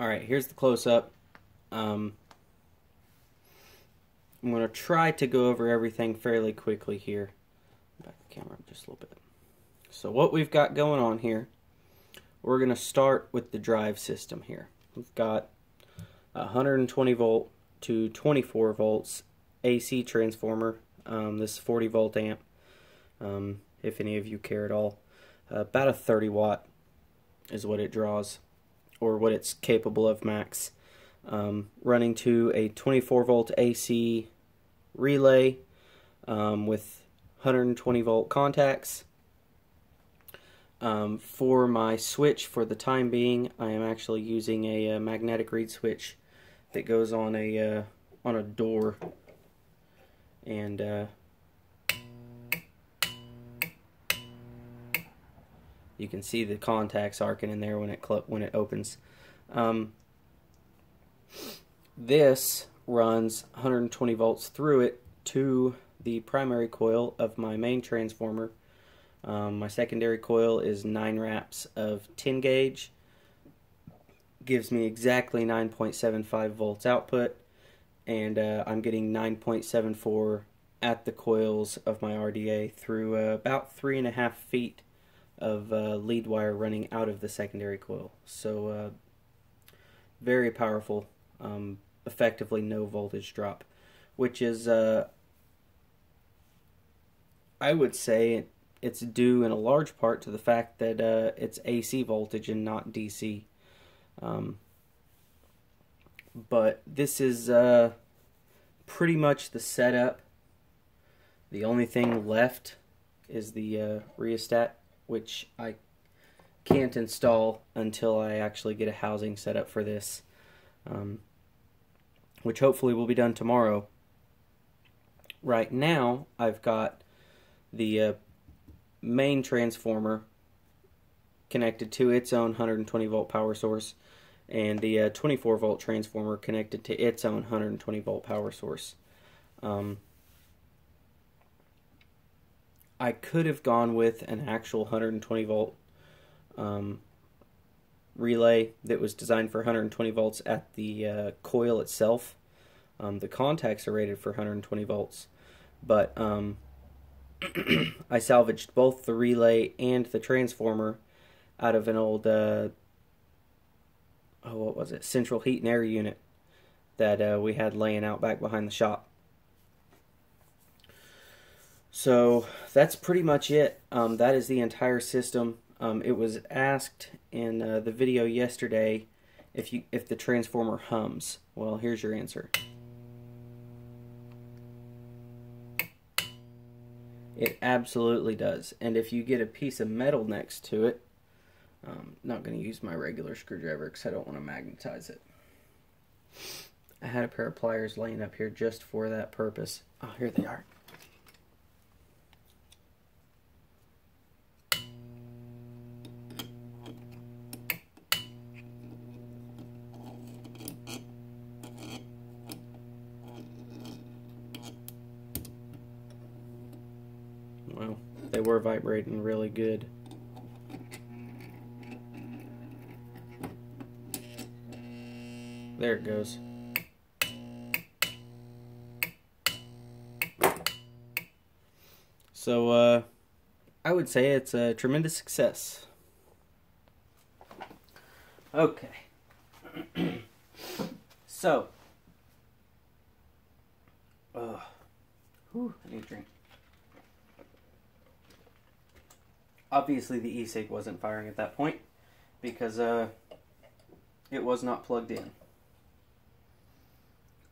All right, here's the close up. Um, I'm going to try to go over everything fairly quickly here. Back the camera up just a little bit. So what we've got going on here, we're going to start with the drive system here. We've got 120 volt to 24 volts AC transformer. Um, this 40 volt amp, um, if any of you care at all. Uh, about a 30 watt is what it draws or what it's capable of max. Um, running to a 24 volt AC relay um, with 120 volt contacts. Um, for my switch, for the time being, I am actually using a, a uh, magnetic reed switch that goes on a uh, on a door, and uh, You can see the contacts arcing in there when it when it opens. Um, this runs 120 volts through it to the primary coil of my main transformer. Um, my secondary coil is 9 wraps of 10 gauge. Gives me exactly 9.75 volts output. And uh, I'm getting 9.74 at the coils of my RDA through uh, about 3.5 feet of uh, lead wire running out of the secondary coil. So uh, very powerful, um, effectively no voltage drop, which is, uh, I would say, it's due in a large part to the fact that uh, it's AC voltage and not DC. Um, but this is uh, pretty much the setup. The only thing left is the uh, rheostat which I can't install until I actually get a housing set up for this, um, which hopefully will be done tomorrow. Right now, I've got the uh, main transformer connected to its own 120 volt power source and the uh, 24 volt transformer connected to its own 120 volt power source. Um, I could have gone with an actual 120 volt um, relay that was designed for 120 volts at the uh, coil itself. Um, the contacts are rated for 120 volts, but um, I salvaged both the relay and the transformer out of an old, uh, oh, what was it? Central heat and air unit that uh, we had laying out back behind the shop. So that's pretty much it. Um, that is the entire system. Um, it was asked in uh, the video yesterday if you if the transformer hums. Well, here's your answer. It absolutely does. And if you get a piece of metal next to it, I'm um, not going to use my regular screwdriver because I don't want to magnetize it. I had a pair of pliers laying up here just for that purpose. Oh, here they are. Well, they were vibrating really good. There it goes. So, uh, I would say it's a tremendous success. Okay. so, uh, whew, I need a drink. Obviously the e-cig wasn't firing at that point because uh, it was not plugged in.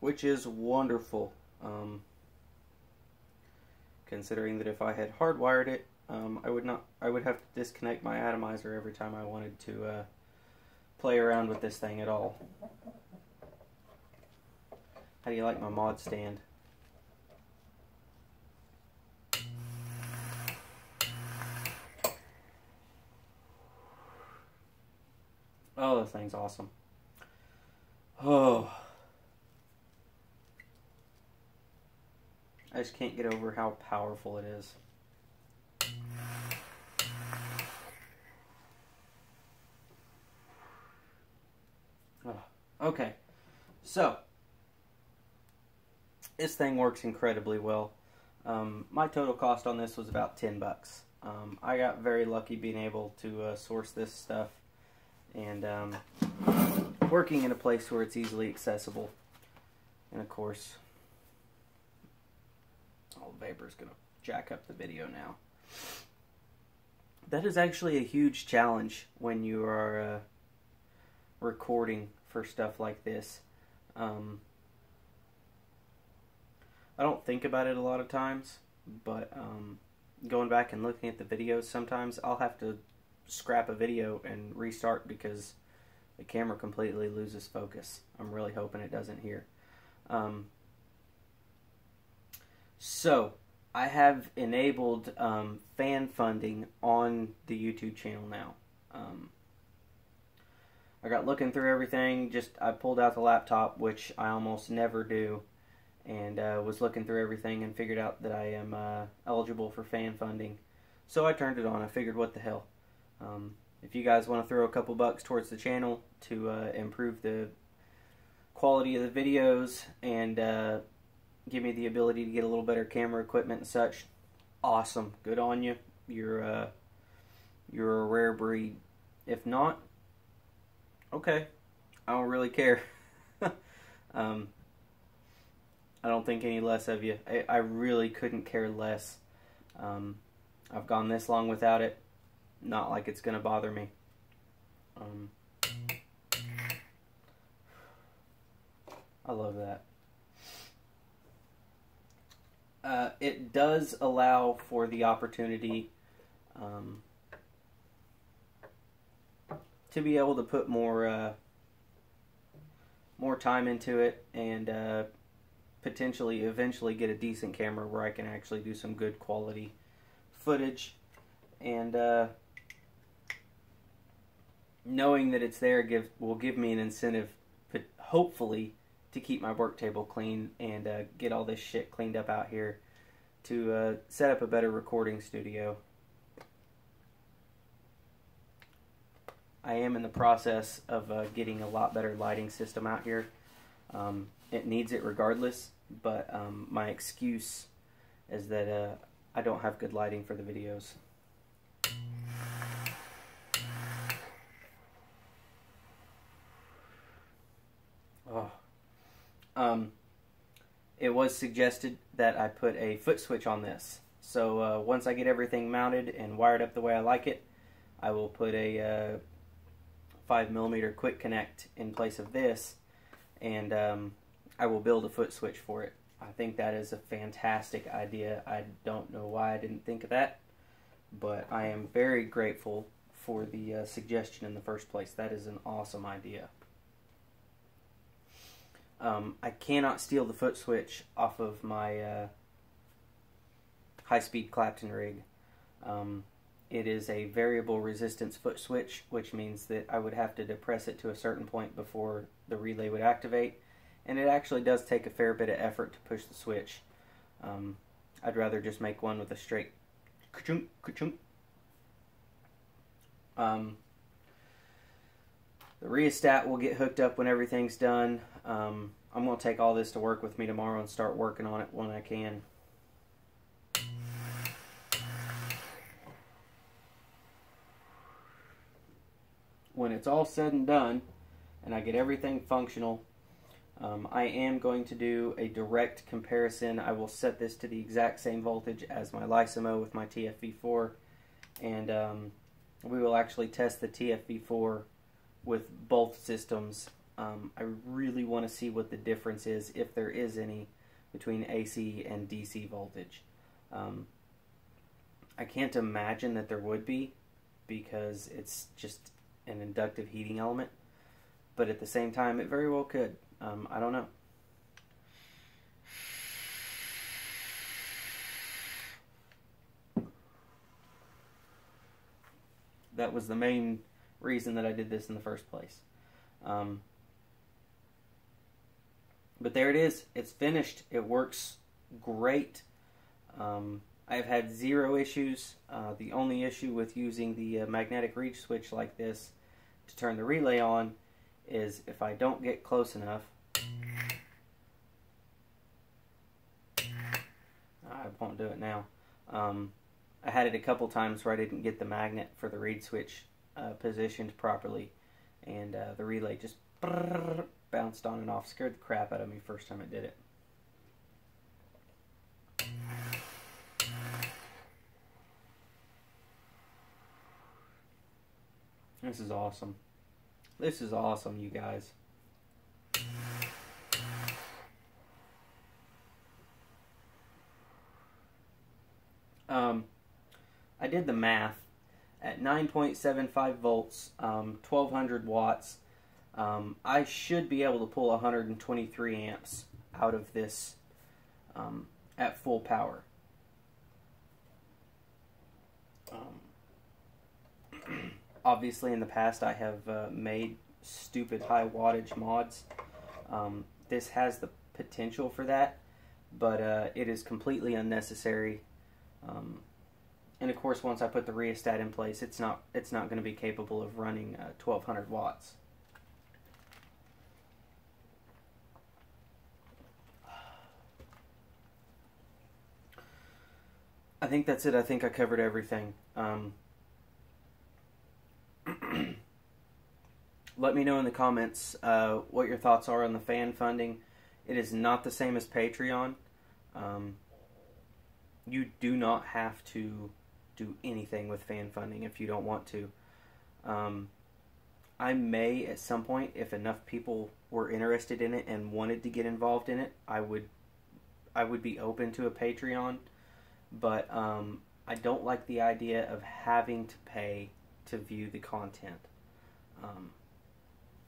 Which is wonderful um, considering that if I had hardwired it um, I would not I would have to disconnect my atomizer every time I wanted to uh, play around with this thing at all. How do you like my mod stand Oh, this thing's awesome. Oh. I just can't get over how powerful it is. Oh. Okay, so this thing works incredibly well. Um, my total cost on this was about 10 bucks. Um, I got very lucky being able to uh, source this stuff and um, working in a place where it's easily accessible. And of course, all the vapor is going to jack up the video now. That is actually a huge challenge when you are uh, recording for stuff like this. Um, I don't think about it a lot of times, but um, going back and looking at the videos, sometimes I'll have to scrap a video and restart because the camera completely loses focus. I'm really hoping it doesn't here. Um, so, I have enabled um, fan funding on the YouTube channel now. Um, I got looking through everything. Just I pulled out the laptop, which I almost never do, and uh, was looking through everything and figured out that I am uh, eligible for fan funding. So I turned it on. I figured, what the hell? Um, if you guys want to throw a couple bucks towards the channel to uh, improve the quality of the videos and uh, give me the ability to get a little better camera equipment and such, awesome. Good on you. You're uh, you're a rare breed. If not, okay, I don't really care. um, I don't think any less of you. I, I really couldn't care less. Um, I've gone this long without it. Not like it's going to bother me. Um, I love that. Uh, it does allow for the opportunity um, to be able to put more uh, more time into it and uh, potentially eventually get a decent camera where I can actually do some good quality footage and uh, knowing that it's there give will give me an incentive hopefully to keep my work table clean and uh, get all this shit cleaned up out here to uh, set up a better recording studio I am in the process of uh, getting a lot better lighting system out here. Um, it needs it regardless, but um, my excuse is that uh, I don't have good lighting for the videos. Oh. Um, it was suggested that I put a foot switch on this. So uh, once I get everything mounted and wired up the way I like it, I will put a uh, 5 millimeter quick connect in place of this and um, I will build a foot switch for it. I think that is a fantastic idea. I don't know why I didn't think of that, but I am very grateful for the uh, suggestion in the first place. That is an awesome idea. Um, I cannot steal the foot switch off of my uh, high-speed Clapton rig. Um, it is a variable resistance foot switch, which means that I would have to depress it to a certain point before the relay would activate. And it actually does take a fair bit of effort to push the switch. Um, I'd rather just make one with a straight ka-chunk, ka-chunk. Um, the rheostat will get hooked up when everything's done. Um, I'm going to take all this to work with me tomorrow and start working on it when I can. when it's all said and done and I get everything functional, um, I am going to do a direct comparison. I will set this to the exact same voltage as my Lysimo with my TFV4 and um, we will actually test the TFV4 with both systems. Um, I really want to see what the difference is, if there is any, between AC and DC voltage. Um, I can't imagine that there would be because it's just an inductive heating element, but at the same time, it very well could. Um, I don't know. That was the main reason that I did this in the first place. Um, but there it is. It's finished. It works great. Um, I've had zero issues. Uh, the only issue with using the uh, magnetic reed switch like this to turn the relay on is if I don't get close enough, I won't do it now. Um, I had it a couple times where I didn't get the magnet for the reed switch uh, positioned properly, and uh, the relay just bounced on and off. Scared the crap out of me first time I did it. This is awesome. This is awesome, you guys. Um, I did the math. At 9.75 volts, um, 1200 watts, um, I should be able to pull 123 amps out of this um, at full power. Um, obviously, in the past, I have uh, made stupid high wattage mods. Um, this has the potential for that, but uh, it is completely unnecessary. Um, and of course, once I put the rheostat in place, it's not it's not going to be capable of running uh, 1200 watts. I think that's it. I think I covered everything. Um, let me know in the comments uh, what your thoughts are on the fan funding. It is not the same as Patreon. Um, you do not have to do anything with fan funding if you don't want to. Um, I may at some point, if enough people were interested in it and wanted to get involved in it, I would, I would be open to a Patreon. But um, I don't like the idea of having to pay to view the content. Um,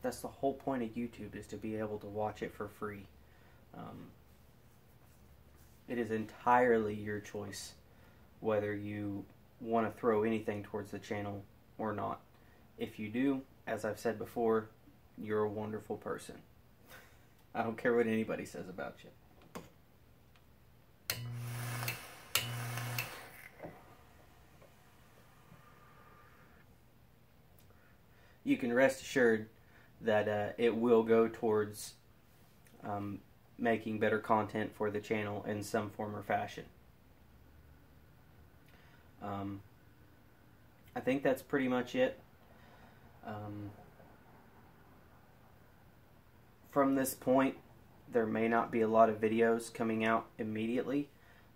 that's the whole point of YouTube is to be able to watch it for free. Um, it is entirely your choice whether you want to throw anything towards the channel or not. If you do, as I've said before, you're a wonderful person. I don't care what anybody says about you. You can rest assured that uh, it will go towards um, making better content for the channel in some form or fashion. Um, I think that's pretty much it. Um, from this point, there may not be a lot of videos coming out immediately.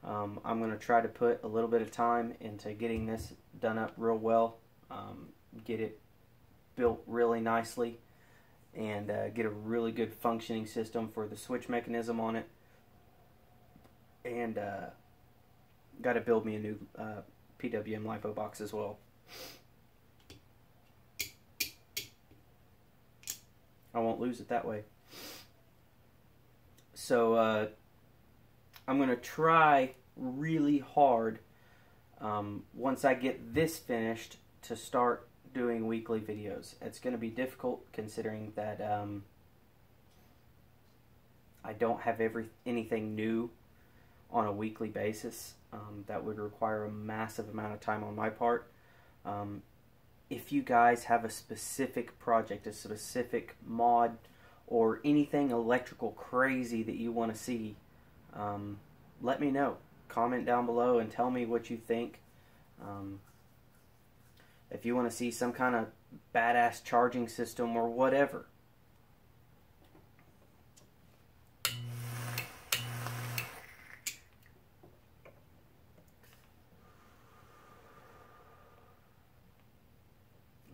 Um, I'm going to try to put a little bit of time into getting this done up real well, um, get it built really nicely, and uh, get a really good functioning system for the switch mechanism on it. And uh, got to build me a new uh, PWM LiPo box as well. I won't lose it that way. So uh, I'm going to try really hard um, once I get this finished to start doing weekly videos. It's going to be difficult considering that um, I don't have every anything new on a weekly basis. Um, that would require a massive amount of time on my part. Um, if you guys have a specific project, a specific mod, or anything electrical crazy that you want to see, um, let me know. Comment down below and tell me what you think. Um, if you want to see some kind of badass charging system or whatever.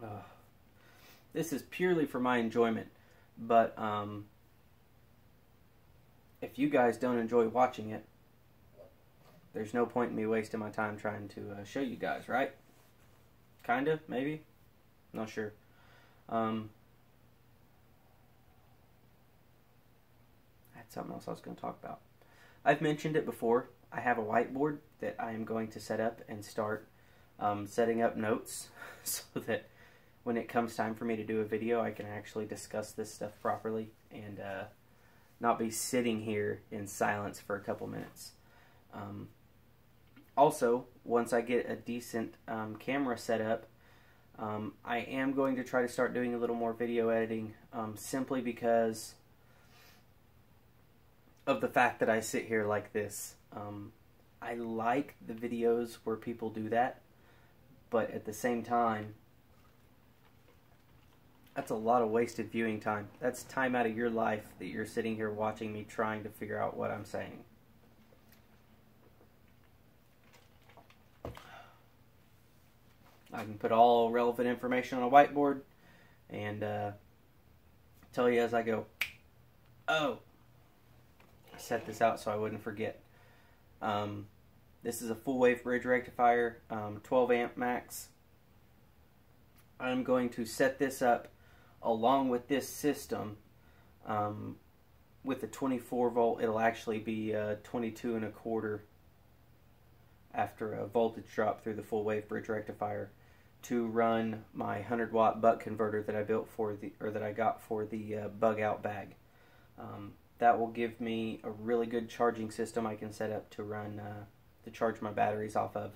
Uh, this is purely for my enjoyment, but um, if you guys don't enjoy watching it, there's no point in me wasting my time trying to uh, show you guys, right? Kind of, maybe. Not sure. Um, I had something else I was going to talk about. I've mentioned it before. I have a whiteboard that I am going to set up and start um, setting up notes so that when it comes time for me to do a video, I can actually discuss this stuff properly and uh, not be sitting here in silence for a couple minutes. Um, also, once I get a decent um, camera set up, Um, I am going to try to start doing a little more video editing um, simply because of the fact that I sit here like this. Um, I like the videos where people do that, but at the same time, that's a lot of wasted viewing time. That's time out of your life that you're sitting here watching me trying to figure out what I'm saying. I can put all relevant information on a whiteboard and uh, tell you as I go, oh, I set this out so I wouldn't forget. Um, this is a full wave bridge rectifier, um, 12 amp max. I'm going to set this up along with this system. Um, with the 24 volt, it'll actually be uh, 22 and a quarter after a voltage drop through the full wave bridge rectifier to run my 100 watt buck converter that I built for the or that I got for the uh, bug out bag. Um, that will give me a really good charging system I can set up to run uh, to charge my batteries off of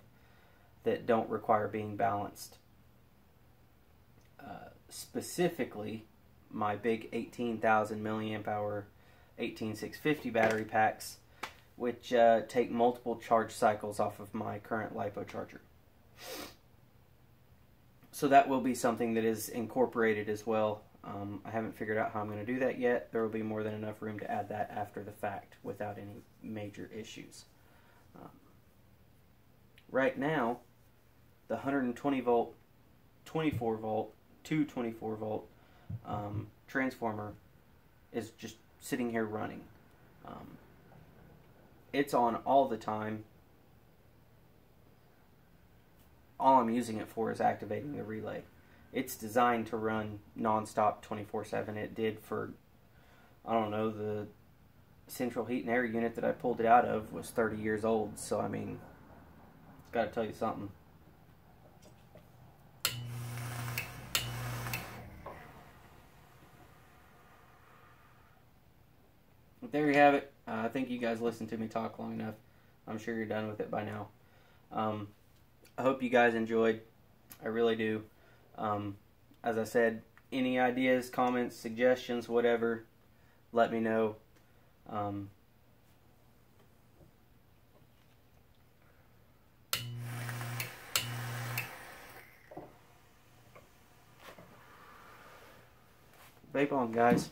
that don't require being balanced. Uh, specifically, my big 18,000 milliamp hour 18650 battery packs, which uh, take multiple charge cycles off of my current LiPo charger so that will be something that is incorporated as well. Um, I haven't figured out how I'm going to do that yet. There will be more than enough room to add that after the fact without any major issues. Um, right now, the 120 volt, 24 volt, 224 volt um, transformer is just sitting here running. Um, it's on all the time all I'm using it for is activating the relay. It's designed to run nonstop 24/7. It did for I don't know the central heat and air unit that I pulled it out of was 30 years old. So I mean, it's got to tell you something. there you have it. Uh, I think you guys listened to me talk long enough. I'm sure you're done with it by now. Um, I hope you guys enjoyed. I really do. Um, as I said, any ideas, comments, suggestions, whatever, let me know. Um, vape on, guys.